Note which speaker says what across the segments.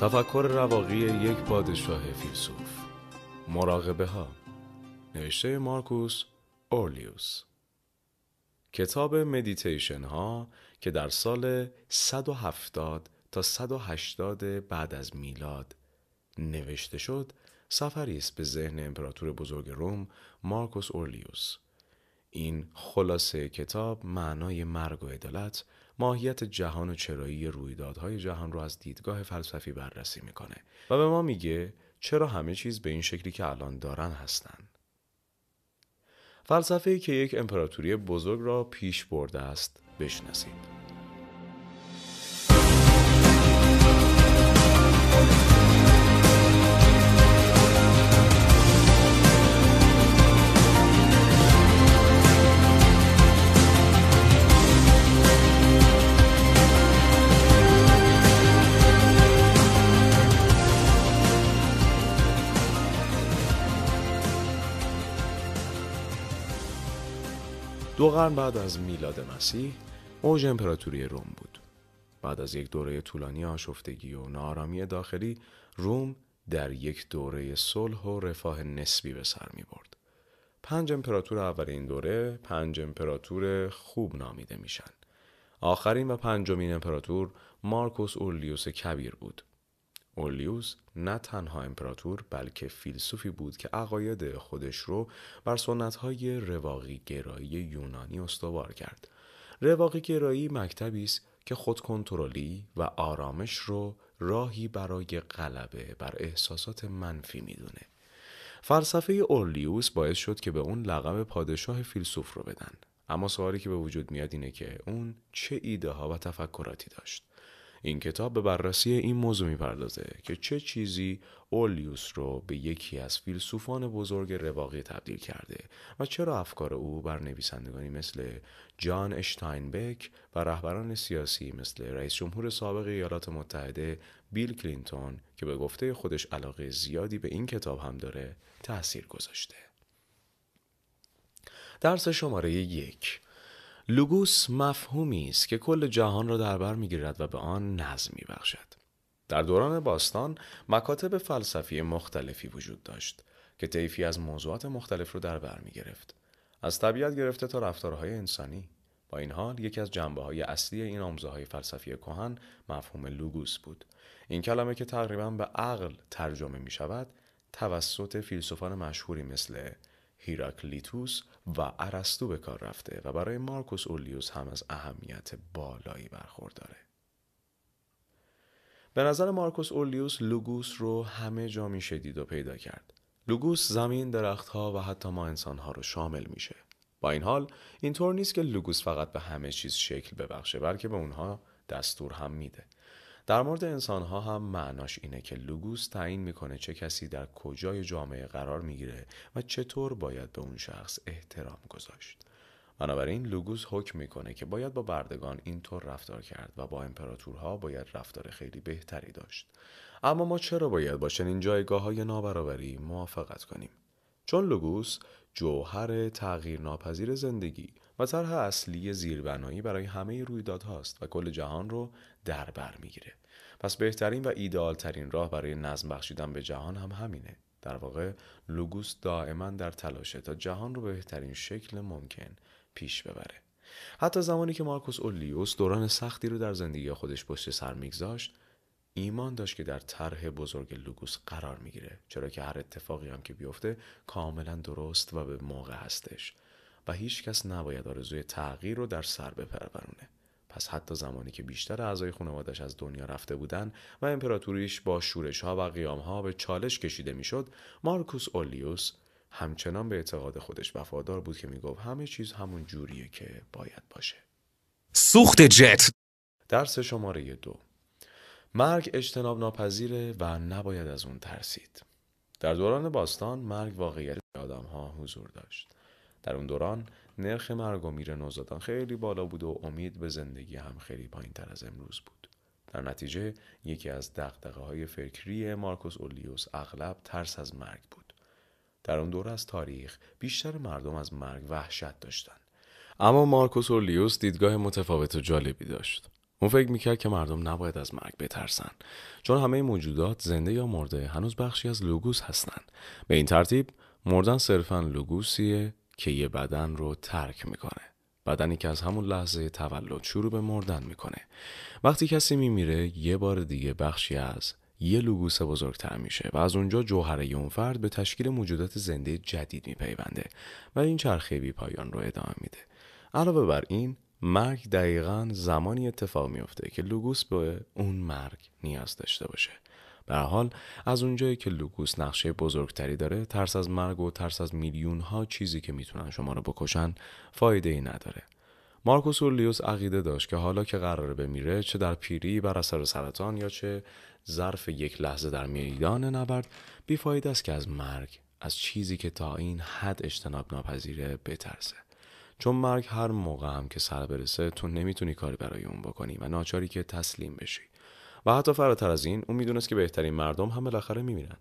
Speaker 1: تفکر رواقی یک پادشاه فیلسوف. مراقبه ها نوشته مارکوس اورلیوس. کتاب مدیتیشن ها که در سال 170 تا 180 بعد از میلاد نوشته شد سفری است به ذهن امپراتور بزرگ روم مارکوس اورلیوس. این خلاصه کتاب معنای مرگ و عدالت ماهیت جهان و چرایی رویدادهای جهان رو از دیدگاه فلسفی بررسی می‌کنه و به ما میگه چرا همه چیز به این شکلی که الان دارن هستن. فلسفه که یک امپراتوری بزرگ را پیش برده است بشناسید. دو قرن بعد از میلاد مسیح اوج امپراتوری روم بود. بعد از یک دوره طولانی آشفتگی و نارامی داخلی روم در یک دوره صلح و رفاه نسبی به سر می برد. پنج امپراتور اول این دوره پنج امپراتور خوب نامیده میشن. آخرین و پنجمین امپراتور مارکوس اورلیوس کبیر بود. اولیوس نه تنها امپراتور بلکه فیلسوفی بود که عقاید خودش رو بر سنتهای رواقی گرایی یونانی استوار کرد. رواقی گرایی مکتبی است که خودکنترلی و آرامش رو راهی برای غلبه بر احساسات منفی می‌دونه. فلسفه اورلیوس باعث شد که به اون لقب پادشاه فیلسوف رو بدن. اما سوالی که به وجود میاد اینه که اون چه ایده ها و تفکراتی داشت. این کتاب به بررسی این موضوع می‌پردازه که چه چیزی اولیوس رو به یکی از فیلسوفان بزرگ رواقی تبدیل کرده و چرا افکار او بر نویسندگانی مثل جان اشتاینبک و رهبران سیاسی مثل رئیس جمهور سابق ایالات متحده بیل کلینتون که به گفته خودش علاقه زیادی به این کتاب هم داره تاثیر گذاشته. درس شماره یک لوگوس مفهومی است که کل جهان را در بر می‌گیرد و به آن نظم میبخشد. در دوران باستان مکاتب فلسفی مختلفی وجود داشت که طیفی از موضوعات مختلف را در بر می‌گرفت. از طبیعت گرفته تا رفتارهای انسانی. با این حال یکی از جنبه های اصلی این آموزه های فلسفی کهن مفهوم لوگوس بود. این کلمه که تقریبا به عقل ترجمه می شود توسط فیلسوفان مشهوری مثل هیراکلیتوس و ارسطو به کار رفته و برای مارکوس اولیوس هم از اهمیت بالایی برخورداره. به نظر مارکوس اولیوس لوگوس رو همه جا میشه دید و پیدا کرد. لوگوس زمین، درختها و حتی ما انسانها رو شامل میشه. با این حال اینطور نیست که لوگوس فقط به همه چیز شکل ببخشه بلکه به اونها دستور هم میده. در مورد انسان ها هم معناش اینه که لوگوس تعیین می‌کنه چه کسی در کجای جامعه قرار می‌گیره و چطور باید به اون شخص احترام گذاشت. بنابراین لوگوس حکم می‌کنه که باید با بردگان اینطور رفتار کرد و با امپراتورها باید رفتار خیلی بهتری داشت. اما ما چرا باید با چنین جایگاه های نابرابری موافقت کنیم؟ چون لوگوس جوهر تغییر ناپذیر زندگی و طرح اصلی زیربنایی برای همه رویدادهاست و کل جهان رو در بر می‌گیره. پس بهترین و ایدئال ترین راه برای نظم بخشیدن به جهان هم همینه. در واقع لوگوس دائما در تلاشه تا جهان رو به بهترین شکل ممکن پیش ببره. حتی زمانی که مارکوس اولیوس دوران سختی رو در زندگی خودش پشت سر میگذاشت ایمان داشت که در طرح بزرگ لوگوس قرار می‌گیره چرا که هر اتفاقی هم که بیفته کاملا درست و به موقع هستش. و هیچ کس نباید آرزوی تغییر رو در سر بپرورونه. پس حتی زمانی که بیشتر اعضای خانوادش از دنیا رفته بودن و امپراتوریش با شورش ها و قیام ها به چالش کشیده می‌شد مارکوس اولیوس همچنان به اعتقاد خودش وفادار بود که می‌گفت همه چیز همون جوریه که باید باشه.
Speaker 2: سوخت جت.
Speaker 1: درس شماره دو. مرگ اجتناب ناپذیره و نباید از اون ترسید. در دوران باستان مرگ واقعیت آدم ها حضور داشت. در اون دوران نرخ مرگ و میر نوزادان خیلی بالا بود و امید به زندگی هم خیلی پایین تر از امروز بود. در نتیجه یکی از دقدقه های فکری مارکوس اولیوس اغلب ترس از مرگ بود. در اون دور از تاریخ بیشتر مردم از مرگ وحشت داشتند. اما مارکوس اولیوس دیدگاه متفاوت و جالبی داشت. اون فکر می‌کرد که مردم نباید از مرگ بترسن چون همه موجودات زنده یا مرده هنوز بخشی از لوگوس هستن به این ترتیب مردن صرفا لوگوسیه که یه بدن رو ترک می‌کنه. بدنی که از همون لحظه تولد شروع به مردن می‌کنه. وقتی کسی میمیره یه بار دیگه بخشی از یه لوگوس بزرگتر میشه و از اونجا جوهره اون فرد به تشکیل موجودات زنده جدید میپیونده و این چرخه بی پایان رو ادامه میده. علاوه بر این مرگ دقیقا زمانی اتفاق میفته که لوگوس به اون مرگ نیاز داشته باشه. به حال از اونجایی که لوگوس نقشه بزرگتری داره ترس از مرگ و ترس از میلیون ها چیزی که می‌تونن شما رو بکشن فایده ای نداره. مارکوس اورلیوس عقیده داشت که حالا که قراره بمیره چه در پیری بر اثر سرطان یا چه ظرف یک لحظه در میدان نبرد بیفاید است که از مرگ از چیزی که تا این حد اجتناب ناپذیره بترسه. چون مرگ هر موقع هم که سر برسه تو نمی‌تونی کاری برای اون بکنی و ناچاری که تسلیم بشی. و حتی فراتر از این اون می‌دونست که بهترین مردم هم بالاخره میمیرن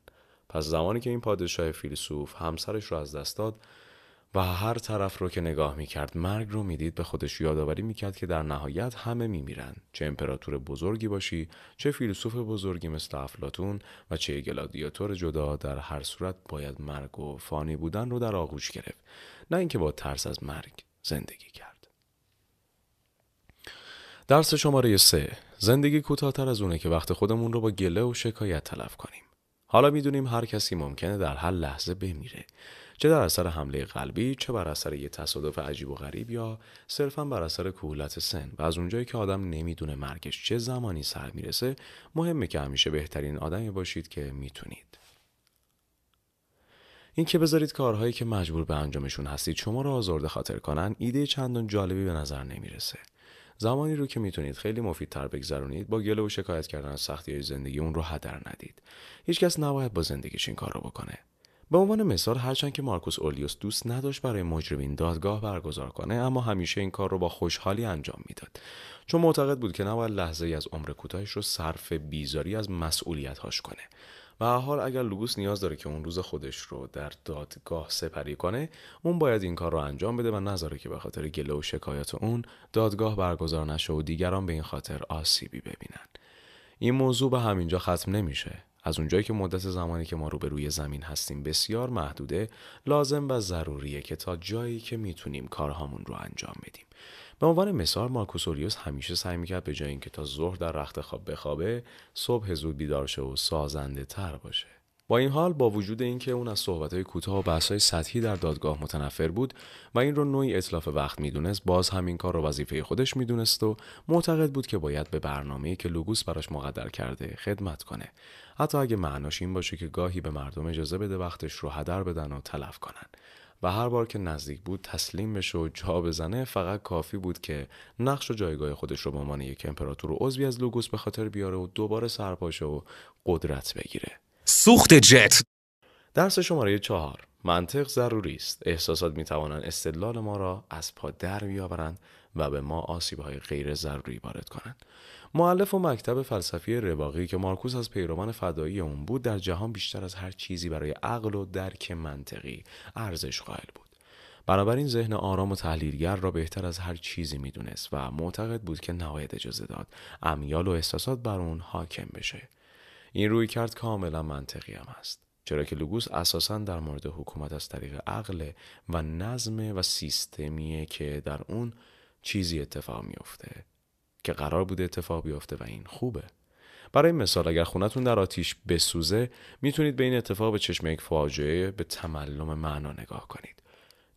Speaker 1: پس زمانی که این پادشاه فیلسوف همسرش رو از دست داد و هر طرف رو که نگاه می‌کرد مرگ رو می‌دید به خودش یادآوری می‌کرد که در نهایت همه میمیرن. چه امپراتور بزرگی باشی چه فیلسوف بزرگی مثل افلاتون و چه گلادیاتور جدا در هر صورت باید مرگ و فانی بودن رو در آغوش گرفت. نه اینکه با ترس از مرگ زندگی کرد. درس شماره سه. زندگی کوتاهتر از اونه که وقت خودمون رو با گله و شکایت تلف کنیم. حالا می‌دونیم هر کسی ممکنه در هر لحظه بمیره. چه در اثر حمله قلبی چه بر اثر یه تصادف عجیب و غریب یا صرفا بر اثر کهولت سن. و از اونجایی که آدم نمی‌دونه مرگش چه زمانی سر می‌رسه مهمه که همیشه بهترین آدمی باشید که می‌تونید. این که بذارید کارهایی که مجبور به انجامشون هستید شما رو آزرده خاطر کنن ایده چندان جالبی به نظر نمی‌رسه. زمانی رو که می‌تونید خیلی مفیدتر بگذرونید با گله و شکایت کردن از سختی های زندگی اون رو هدر ندید. هیچکس نباید با زندگیش این کار رو بکنه. به عنوان مثال هرچند که مارکوس اولیوس دوست نداشت برای مجرمین دادگاه برگزار کنه اما همیشه این کار رو با خوشحالی انجام می‌داد. چون معتقد بود که نباید لحظه ای از عمر کوتاهش رو صرف بیزاری از مسئولیت هاش کنه. و حال اگر لوگوس نیاز داره که اون روز خودش رو در دادگاه سپری کنه اون باید این کار رو انجام بده و نذاره که به خاطر گله و شکایت اون دادگاه برگزار نشه و دیگران به این خاطر آسیبی ببینن. این موضوع به همینجا ختم نمیشه. از اونجایی که مدت زمانی که ما رو به روی زمین هستیم بسیار محدوده لازم و ضروریه که تا جایی که می‌تونیم کارهامون رو انجام بدیم. به عنوان مثال مارکوس اولیوس همیشه سعی می‌کرد به جای اینکه تا ظهر در رخت خواب بخوابه صبح زود بیدار شه و سازنده تر باشه. با این حال با وجود اینکه اون از صحبتهای کوتاه و بحثهای سطحی در دادگاه متنفر بود و این رو نوعی اطلاف وقت می‌دونست باز همین کار رو وظیفه خودش می‌دونست و معتقد بود که باید به برنامه‌ای که لوگوس براش مقدر کرده خدمت کنه. حتی اگه معناش این باشه که گاهی به مردم اجازه بده وقتش رو هدر بدن و تلف کنن. و هر بار که نزدیک بود تسلیم بشه و جا بزنه فقط کافی بود که نقش و جایگاه خودش رو به عنوان یک امپراتور و عضوی از لوگوس به خاطر بیاره و دوباره سرپاشه و قدرت بگیره.
Speaker 2: سوخت جت.
Speaker 1: درس شماره چهار. منطق ضروری است. احساسات می توانند استدلال ما را از پا در بیاورند و به ما آسیب های غیر ضروری وارد کنند. معلف و مکتب فلسفی رواقی که مارکوس از پیروان فدایی اون بود در جهان بیشتر از هر چیزی برای عقل و درک منطقی ارزش قائل بود. بنابراین ذهن آرام و تحلیلگر را بهتر از هر چیزی می‌دونست و معتقد بود که نباید اجازه داد امیال و احساسات بر اون حاکم بشه. این روی کرد کاملا منطقی هم است. چرا که لوگوس اساسا در مورد حکومت از طریق عقل و نظم و سیستمیه که در اون چیزی اتفاق میفته که قرار بوده اتفاق بیفته و این خوبه. برای مثال اگر خونتون در آتیش بسوزه می‌تونید به این اتفاق به چشم یک فاجعه به تملم معنا نگاه کنید.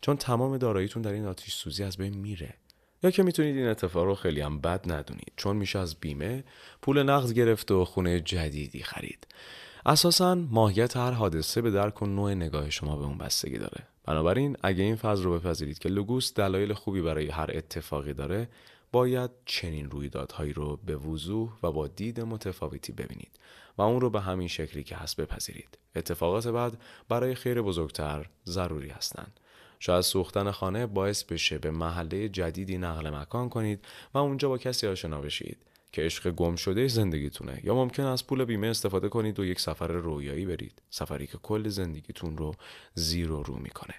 Speaker 1: چون تمام داراییتون در این آتیش سوزی از بین میره. یا که می‌تونید این اتفاق رو خیلی هم بد ندونید. چون میشه از بیمه پول نقد گرفت و خونه جدیدی خرید. اساسا ماهیت هر حادثه به درک و نوع نگاه شما به اون بستگی داره. بنابراین اگه این فضل رو بپذیرید که لوگوس دلایل خوبی برای هر اتفاقی داره باید چنین رویدادهایی رو به وضوح و با دید متفاوتی ببینید و اون رو به همین شکلی که هست بپذیرید. اتفاقات بعد برای خیر بزرگتر ضروری هستند. شاید سوختن خانه باعث بشه به محله جدیدی نقل مکان کنید و اونجا با کسی آشنا بشید. که عشق گم شده زندگیتونه. یا ممکن از پول بیمه استفاده کنید و یک سفر رویایی برید. سفری که کل زندگیتون رو زیر و رو می‌کنه.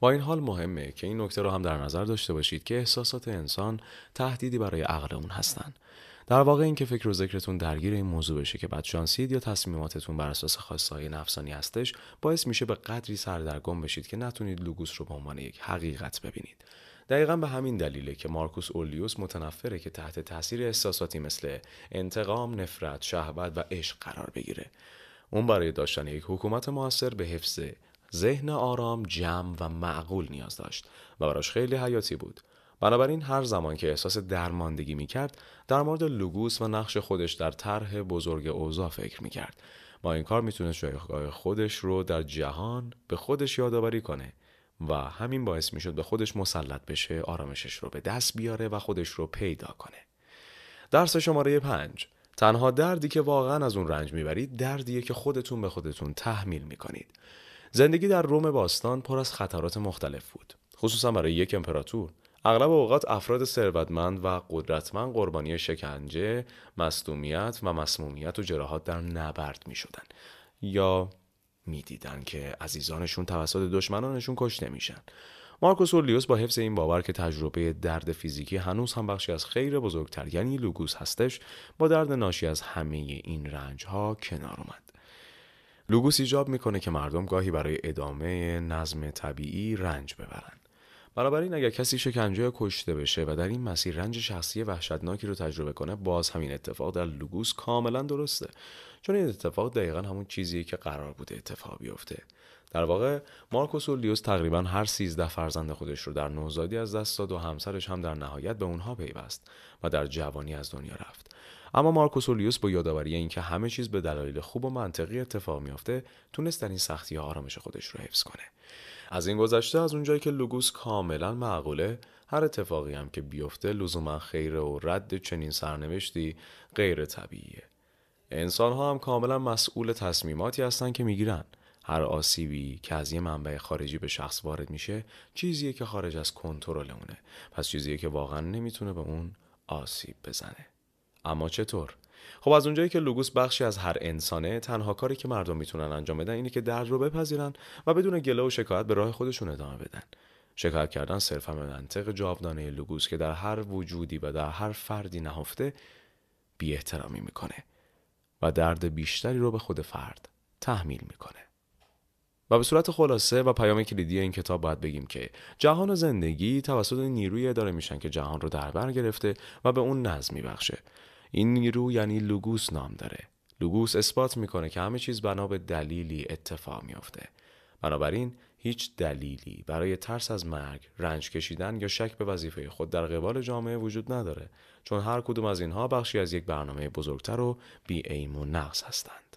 Speaker 1: با این حال مهمه که این نکته رو هم در نظر داشته باشید که احساسات انسان تهدیدی برای عقل اون هستند در واقع اینکه فکر و ذکرتون درگیر این موضوع بشه که بدشانسید یا تصمیماتتون بر اساس خواستهای نفسانی هستش باعث میشه به قدری سردرگم بشید که نتونید لوگوس رو به عنوان یک حقیقت ببینید. دقیقا به همین دلیله که مارکوس اولیوس متنفره که تحت تاثیر احساساتی مثل انتقام، نفرت، شهوت و عشق قرار بگیره. اون برای داشتن یک حکومت موثر به حفظ ذهن آرام، جمع و معقول نیاز داشت و براش خیلی حیاتی بود. بنابراین هر زمان که احساس درماندگی می‌کرد در مورد لوگوس و نقش خودش در طرح بزرگ اوضاع فکر می‌کرد با این کار می‌تونست جایگاه خودش رو در جهان به خودش یادآوری کنه و همین باعث می‌شد به خودش مسلط بشه آرامشش رو به دست بیاره و خودش رو پیدا کنه. درس شماره پنج. تنها دردی که واقعا از اون رنج می‌برید دردیه که خودتون به خودتون تحمیل می‌کنید. زندگی در روم باستان پر از خطرات مختلف بود. خصوصا برای یک امپراتور. اغلب اوقات افراد ثروتمند و قدرتمند قربانی شکنجه، مصدومیت و مسمومیت و جراحات در نبرد می شدن. یا می‌دیدن که عزیزانشون توسط دشمنانشون کشته میشن. مارکوس اورلیوس با حفظ این باور که تجربه درد فیزیکی هنوز هم بخشی از خیر بزرگتر یعنی لوگوس هستش با درد ناشی از همه این رنج ها کنار اومد. لوگوس ایجاب می‌کنه که مردم گاهی برای ادامه نظم طبیعی رنج ببرن. بنابراین اگر کسی شکنجه کشته بشه و در این مسیر رنج شخصی وحشتناکی رو تجربه کنه باز همین اتفاق در لوگوس کاملا درسته. چون این اتفاق دقیقا همون چیزیه که قرار بوده اتفاق بیفته. در واقع مارکوس اولیوس تقریبا هر سیزده فرزند خودش رو در نوزادی از دست داد و همسرش هم در نهایت به اونها پیوست و در جوانی از دنیا رفت. اما مارکوس اولیوس با یادآوری اینکه همه چیز به دلایل خوب و منطقی اتفاق میافته تونست در این سختی آرامش خودش رو حفظ کنه. از این گذشته از اونجایی که لوگوس کاملا معقوله هر اتفاقی هم که بیفته لزوما خیره و رد چنین سرنوشتی غیر طبیعیه. انسان ها هم کاملا مسئول تصمیماتی هستن که می‌گیرن. هر آسیبی که از یه منبع خارجی به شخص وارد میشه چیزیه که خارج از کنترل اونه. پس چیزیه که واقعا نمی‌تونه به اون آسیب بزنه. اما چطور؟ خب از اونجایی که لوگوس بخشی از هر انسانه تنها کاری که مردم می‌تونن انجام بدن اینه که درد رو بپذیرن و بدون گله و شکایت به راه خودشون ادامه بدن. شکایت کردن صرفا به منطق جاودانه لوگوس که در هر وجودی و در هر فردی نهفته بی احترامی می‌کنه و درد بیشتری رو به خود فرد تحمیل می‌کنه. و به صورت خلاصه و پیام کلیدی این کتاب باید بگیم که جهان و زندگی توسط نیروی اداره میشن که جهان رو در بر گرفته و به اون نظم میبخشه. این نیرو یعنی لوگوس نام داره. لوگوس اثبات می‌کنه که همه چیز بنا به دلیلی اتفاق میافته. بنابراین هیچ دلیلی برای ترس از مرگ، رنج کشیدن یا شک به وظیفه خود در قبال جامعه وجود نداره چون هر کدوم از اینها بخشی از یک برنامه بزرگتر و بی ایم و نقص هستند.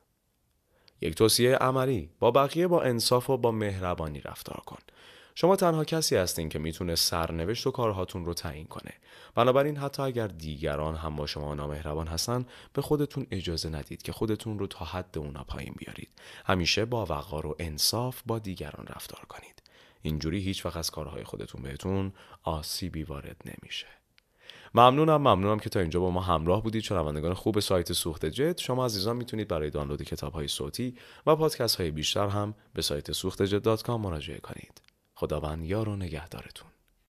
Speaker 1: یک توصیه عملی با بقیه با انصاف و با مهربانی رفتار کن. شما تنها کسی هستین که می‌تونه سرنوشت و کارهاتون رو تعیین کنه. بنابراین حتی اگر دیگران هم با شما نامهربان هستن به خودتون اجازه ندید که خودتون رو تا حد اونا پایین بیارید. همیشه با وقار و انصاف با دیگران رفتار کنید. اینجوری هیچ وقت از کارهای خودتون بهتون آسیبی وارد نمیشه. ممنونم ممنونم که تا اینجا با ما همراه بودید. شنوندگان خوب سایت سوخت جد شما عزیزان می‌تونید برای دانلود کتاب های صوتی و پادکست های بیشتر هم به سایت سوخت مراجعه کنید. خداوند یار و نگهدارتون.